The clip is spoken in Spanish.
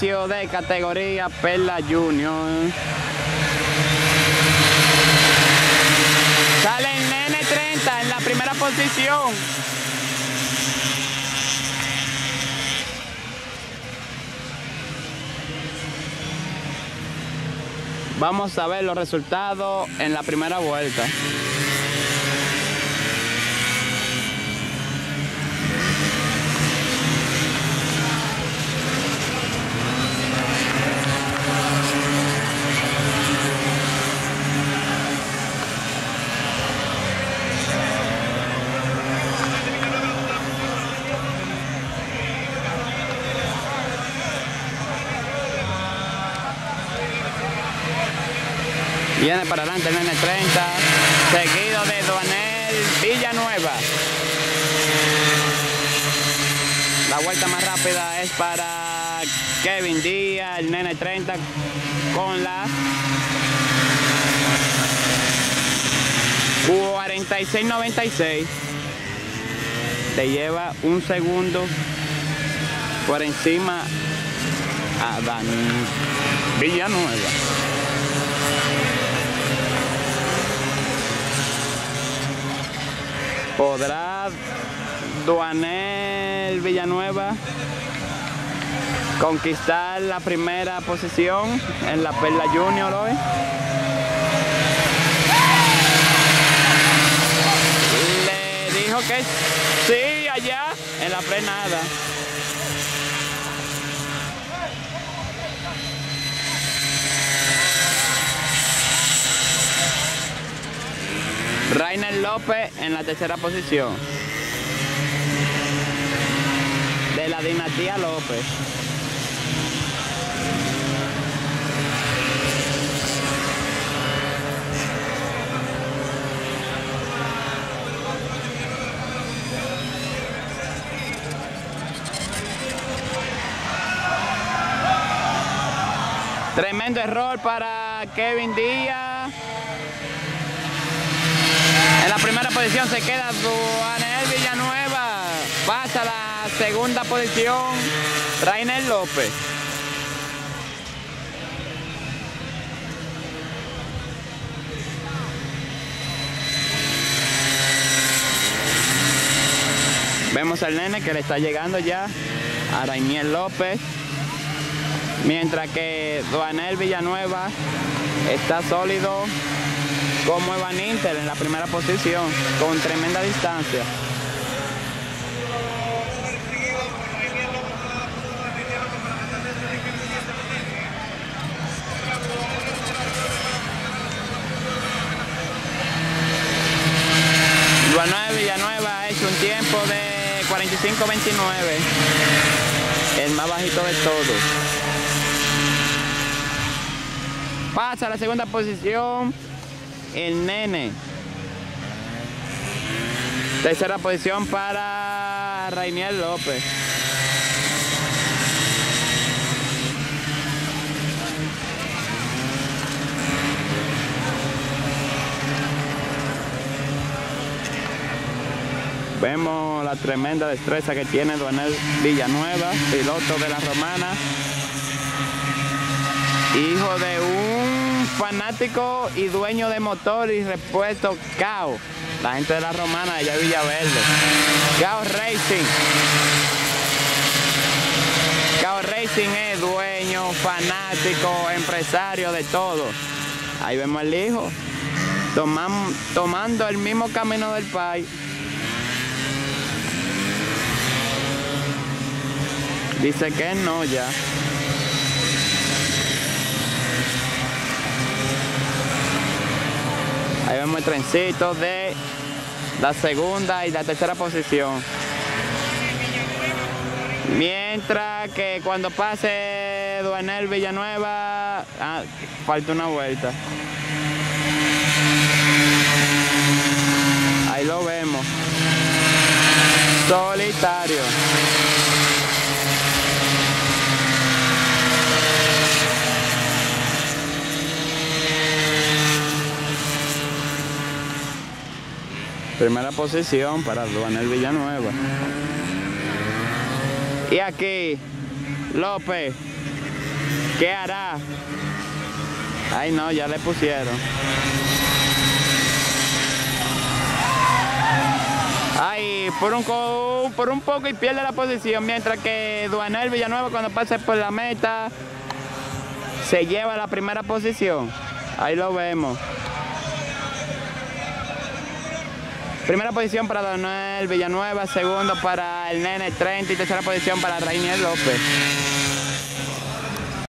de categoría Perla Junior. Sale el Nene 30 en la primera posición. Vamos a ver los resultados en la primera vuelta. Viene para adelante el Nene 30, seguido de Duanel Villanueva. La vuelta más rápida es para Kevin Díaz, el Nene 30 con la 46.96. Te lleva un segundo por encima a Dan Villanueva. ¿Podrá Duanel Villanueva conquistar la primera posición en la Perla Junior hoy? Le dijo que sí, allá en la frenada. Rainer López en la tercera posición. De la dinastía López. Tremendo error para Kevin Díaz. Posición se queda Duanel Villanueva. Pasa la segunda posición Rainer López. Vemos al nene que le está llegando ya a Rainier López. Mientras que Duanel Villanueva está sólido como Evan Inter en la primera posición, con tremenda distancia. Duanel Villanueva ha hecho un tiempo de 45-29, el más bajito de todos. Pasa a la segunda posición el nene. Tercera posición para Rainier López. Vemos la tremenda destreza que tiene Duanel Villanueva, piloto de la Romana, hijo de un fanático y dueño de motor y repuesto Cao, la gente de la Romana allá de Villaverde. Cao Racing. Cao Racing es dueño, fanático, empresario de todo. Ahí vemos al hijo tomam- tomando el mismo camino del país. Dice que no ya. Vemos el trencito de la segunda y la tercera posición. Mientras que cuando pase Duanel Villanueva, ah, falta una vuelta. Ahí lo vemos. Solitario. Primera posición para Duanel Villanueva. Y aquí López ¿Qué hará? Ay no, ya le pusieron. Ay, por un, por un poco y pierde la posición, mientras que Duanel Villanueva cuando pase por la meta se lleva la primera posición. Ahí lo vemos. Primera posición para Duanel Villanueva, segundo para el Nene 30 y tercera posición para Rainier López.